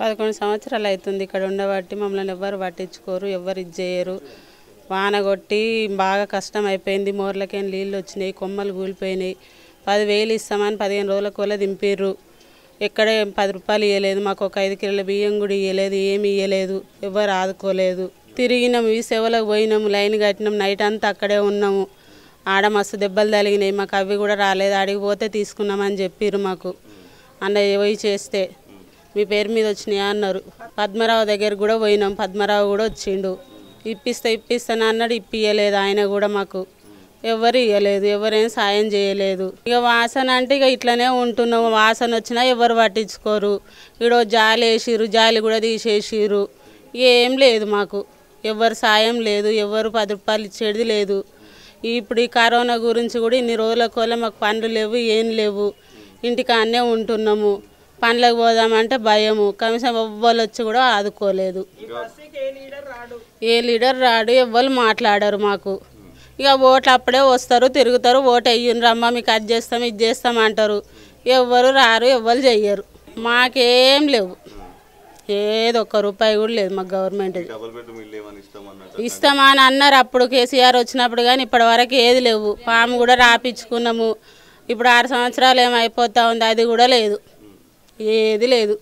పదకొండు సంవత్సరాలు అవుతుంది ఇక్కడ ఉండబట్టి మమ్మల్ని ఎవ్వరు పట్టించుకోరు ఎవ్వరు ఇది చేయరు. వాన కొట్టి బాగా కష్టం అయిపోయింది మోర్లకేం నీళ్ళు వచ్చినాయి కొమ్మలు కూలిపోయినాయి. పదివేలు ఇస్తామని పదిహేను రోజుల కోల దింపిర్రు. ఎక్కడ పది రూపాయలు ఇవ్వలేదు మాకు ఒక ఐదు కిలోల బియ్యం కూడా ఇవ్వలేదు ఏమి ఇవ్వలేదు ఎవ్వరు ఆదుకోలేదు. తిరిగినాము ఈ సేవలకు పోయినాము లైన్ కట్టినాం నైట్ అంతా అక్కడే ఉన్నాము. ఆడ మస్తు దెబ్బలు తగిలినాయి మాకు అవి కూడా రాలేదు అడిగిపోతే తీసుకున్నామని చెప్పిర్రు మాకు. అన్న పోయి చేస్తే మీ పేరు మీద వచ్చినాయా అన్నారు. పద్మరావు దగ్గర కూడా పోయినాం. పద్మరావు కూడా వచ్చిండు. ఇప్పిస్తా ఇప్పిస్తాను అన్నాడు. ఇప్పియలేదు. ఆయన కూడా మాకు ఎవరు ఇవ్వలేదు ఎవరేం సాయం చేయలేదు. ఇక వాసన అంటే ఇక ఇట్లనే ఉంటున్నాం. వాసన వచ్చినా ఎవరు పట్టించుకోరు. ఈడో జాలి వేసిరు జాలి కూడా తీసేసిరు ఏం లేదు మాకు. ఎవరు సాయం లేదు. ఎవరు పది రూపాయలు ఇచ్చేది లేదు. ఇప్పుడు ఈ కరోనా గురించి కూడా ఇన్ని రోజుల కోల మాకు పనులు లేవు ఏం లేవు. ఇంటికాడనే ఉంటున్నాము. పనులకు పోదామంటే భయము. కనీసం ఎవ్వరు వచ్చి కూడా ఆదుకోలేదు. ఏ లీడర్ రాడు ఎవ్వరు మాట్లాడరు మాకు. ఇక ఓట్లు అప్పుడే వస్తారు తిరుగుతారు ఓటు అయ్యిండ్రు అమ్మ మీకు అది చేస్తాం ఇది చేస్తాం అంటారు. ఎవ్వరు రారు ఎవ్వరు చెయ్యరు. మాకేం లేవు. ఏదో ఒక్క రూపాయి కూడా లేదు మాకు గవర్నమెంట్ ఇస్తామని అని అన్నారు అప్పుడు కేసీఆర్ వచ్చినప్పుడు కానీ ఇప్పటి వరకు ఏది లేవు. పాము కూడా రాపించుకున్నాము ఇప్పుడు ఆరు సంవత్సరాలు ఏమైపోతా ఉంది అది కూడా లేదు. ఏది లేదు.